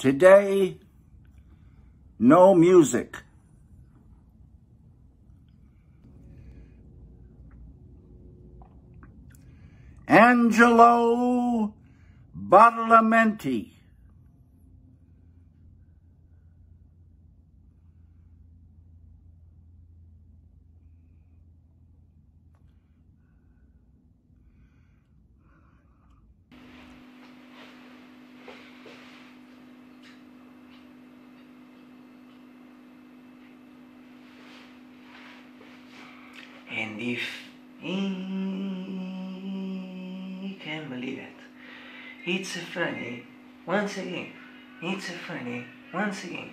Today, no music. Angelo Badalamenti. And if he can believe it, it's a Friday once again. It's a Friday once again.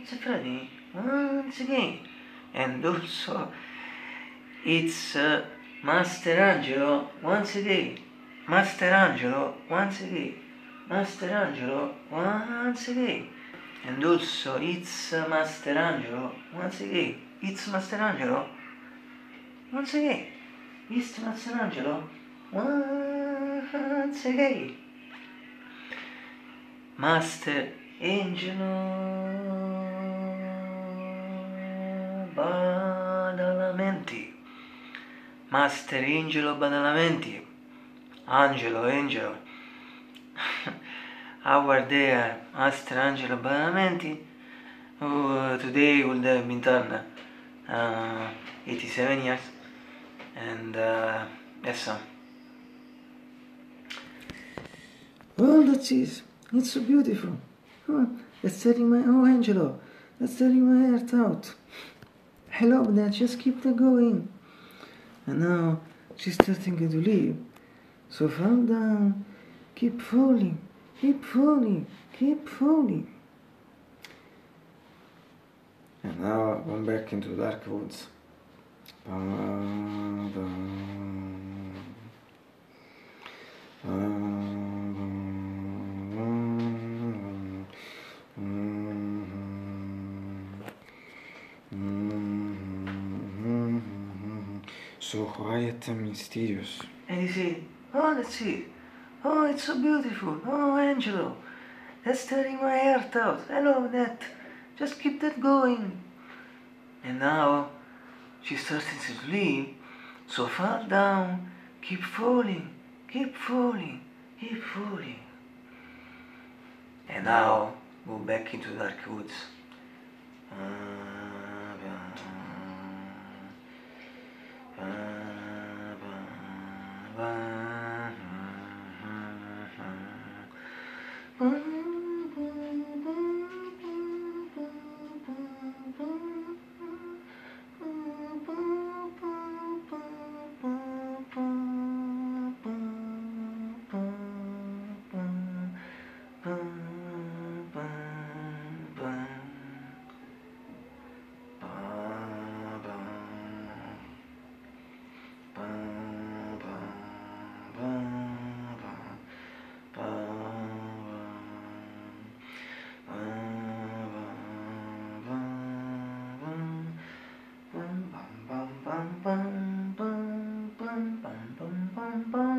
It's a Friday once again. And also, it's uh, Master Angelo once again. Master Angelo once again. Master Angelo once again. And it's Master Angelo once again. It's Master Angelo once again. It's Master Angelo once again. Master Angelo Badalamenti. Master Angelo Badalamenti. Angelo, Angelo. Our dear Master Angelo Badalamenti, who today would have been turned uh, 87 years. And uh, yes, sir. That's it. It's so beautiful. Oh, that's my oh Angelo. That's tearing my heart out. I love that. Just keep that going. And now she's starting to leave. So fall down. Keep falling. Keep falling. Keep falling. And now I'm back into dark woods. So quiet and mysterious. And you said, Oh, let's it. Oh, it's so beautiful. Oh, Angelo, that's tearing my heart out. I love that. Just keep that going. And now she starts to sleep. So fall down, keep falling, keep falling, keep falling. And now go back into dark woods. Uh, uh, uh, Mm-hmm. bum.